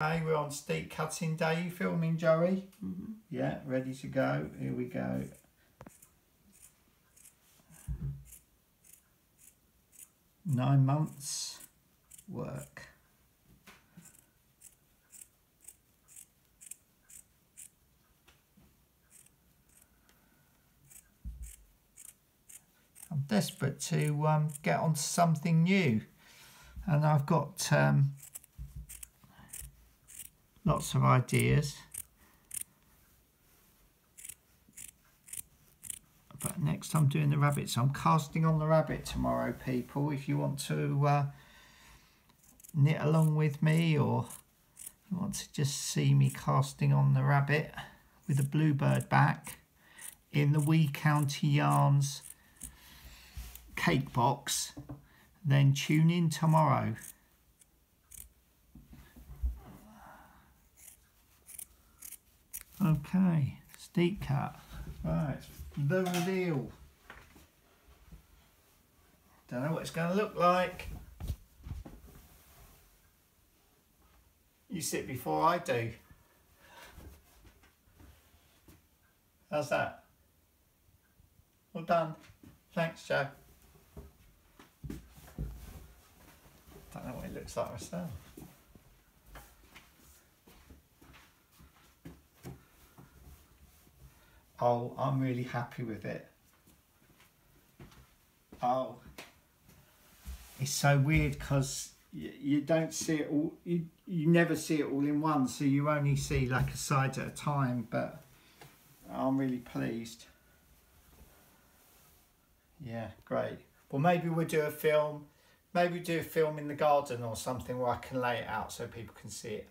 Hey, we're on steek cutting day. You filming, Joey? Mhm. Yeah, ready to go. Here we go. Nine months work. I'm desperate to um, get onto something new, and I've got um, lots of ideas. But next I'm doing the rabbits. I'm casting on the rabbit tomorrow, people. If you want to uh, knit along with me or you want to just see me casting on the rabbit with a bluebird back in the Wee County Yarns cake box, then tune in tomorrow. Okay, steek cut. Right, the reveal. Don't know what it's going to look like. You sit before I do. How's that? Well done. Thanks, Joe. Don't know what it looks like myself. Oh, I'm really happy with it. Oh, it's so weird because you, don't see it all. You you never see it all in one, so you only see like a side at a time. But I'm really pleased. Yeah, great. Well, maybe we'll do a film. Maybe do a film in the garden or something where I can lay it out so people can see it.